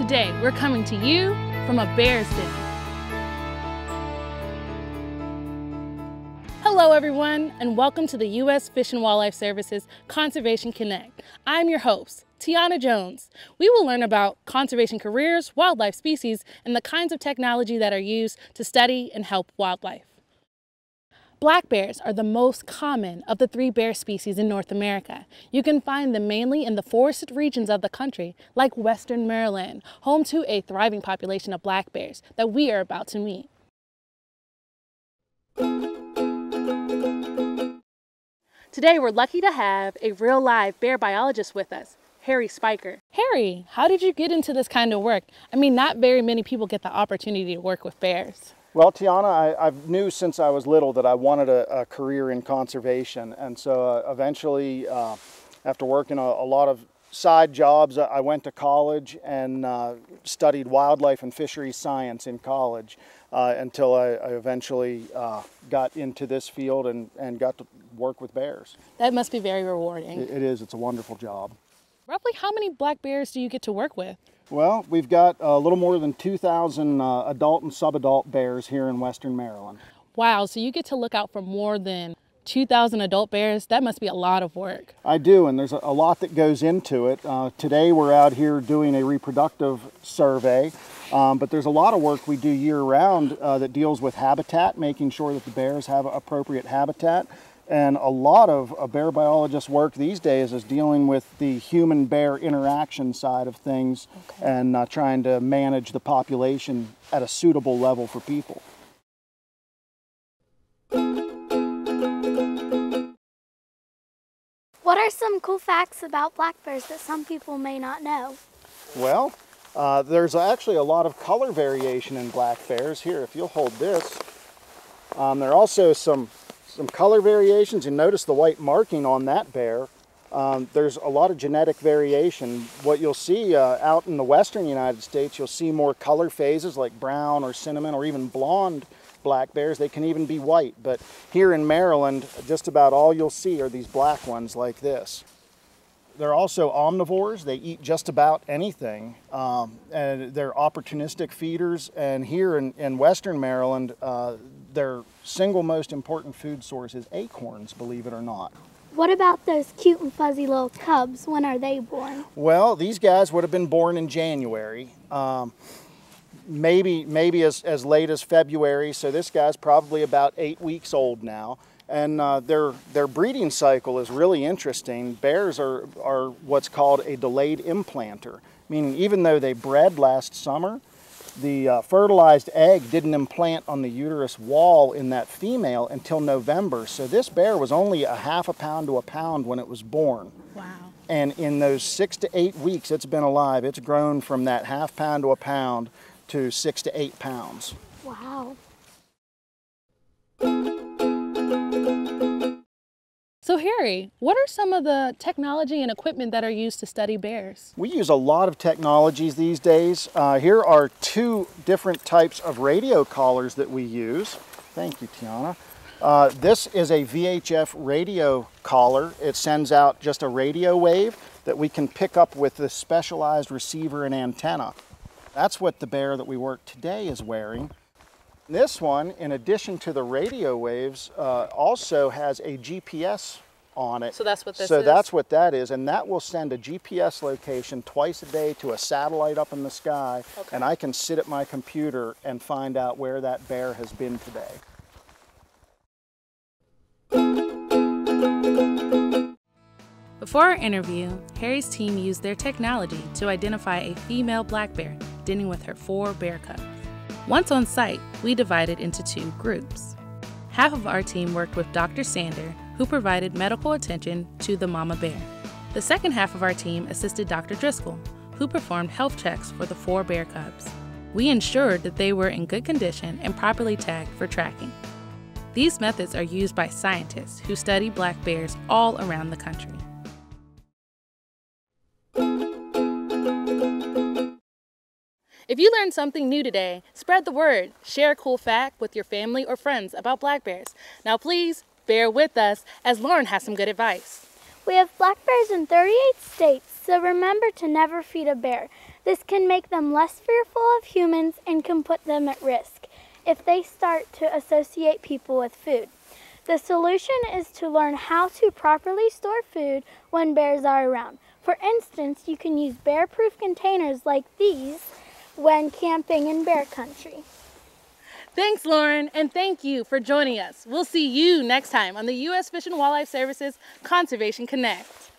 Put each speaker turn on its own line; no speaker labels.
Today, we're coming to you from a bear's den. Hello everyone, and welcome to the U.S. Fish and Wildlife Service's Conservation Connect. I'm your host, Tiana Jones. We will learn about conservation careers, wildlife species, and the kinds of technology that are used to study and help wildlife. Black bears are the most common of the three bear species in North America. You can find them mainly in the forested regions of the country, like Western Maryland, home to a thriving population of black bears that we are about to meet. Today, we're lucky to have a real live bear biologist with us, Harry Spiker. Harry, how did you get into this kind of work? I mean, not very many people get the opportunity to work with bears.
Well, Tiana, I, I knew since I was little that I wanted a, a career in conservation. And so uh, eventually, uh, after working a, a, lot of side jobs, I went to college and uh, studied wildlife and fisheries science in college uh, until I, I eventually uh, got into this field and, and got to work with bears.
That must be very rewarding.
it, it is. It's a wonderful job.
Roughly how many black bears do you get to work with?
Well, we've got a little more than 2,000 uh, adult and subadult bears here in Western Maryland.
Wow, so you get to look out for more than 2,000 adult bears. That must be a lot of work.
I do, and there's a, lot that goes into it. Uh, today we're out here doing a reproductive survey, um, but there's a lot of work we do year round uh, that deals with habitat, making sure that the bears have appropriate habitat. And a lot of a bear biologist's work these days is dealing with the human bear interaction side of things okay. and uh, trying to manage the population at a suitable level for people.
What are some cool facts about black bears that some people may not know?
Well, uh, there's actually a lot of color variation in black bears. Here, if you'll hold this, um, there are also some some color variations. You notice the white marking on that bear. Um, there's a lot of genetic variation. What you'll see uh, out in the western United States, you'll see more color phases like brown or cinnamon or even blonde black bears. They can even be white. But here in Maryland, just about all you'll see are these black ones like this. They're also omnivores. They eat just about anything. Um, and they're opportunistic feeders. And here in, in Western Maryland, uh, their single most important food source is acorns, believe it or not.
What about those cute and fuzzy little cubs? When are they born?
Well, these guys would have been born in January. Um, maybe maybe as, as late as February. So this guy's probably about eight weeks old now. And uh, their, their breeding cycle is really interesting. Bears are, are what's called a delayed implanter, meaning even though they bred last summer, the uh, fertilized egg didn't implant on the uterus wall in that female until November. So this bear was only a half a pound to a pound when it was born.
Wow.
And in those six to eight weeks it's been alive, it's grown from that half pound to a pound to six to eight pounds.
Wow.
So Harry, what are some of the technology and equipment that are used to study bears?
We use a lot of technologies these days. Uh, here are two different types of radio collars that we use. Thank you, Tiana. Uh, this is a VHF radio collar. It sends out just a radio wave that we can pick up with this specialized receiver and antenna. That's what the bear that we work today is wearing. This one, in addition to the radio waves, uh, also has a GPS on it.
So that's what this
so
is?
So that's what that is, and that will send a GPS location twice a day to a satellite up in the sky, okay. and I can sit at my computer and find out where that bear has been today.
Before our interview, Harry's team used their technology to identify a female black bear denning with her four bear cubs. Once on site, we divided into two groups. Half of our team worked with Dr. Sander, who provided medical attention to the mama bear. The second half of our team assisted Dr. Driscoll, who performed health checks for the four bear cubs. We ensured that they were in good condition and properly tagged for tracking. These methods are used by scientists who study black bears all around the country. If you learned something new today, spread the word. Share a cool fact with your family or friends about black bears. Now please, bear with us as Lauren has some good advice.
We have black bears in 38 states. So remember to never feed a bear. This can make them less fearful of humans and can put them at risk if they start to associate people with food. The solution is to learn how to properly store food when bears are around. For instance, you can use bear-proof containers like these when camping in bear country.
Thanks, Lauren, and thank you for joining us. We'll see you next time on the U.S. Fish and Wildlife Services Conservation Connect.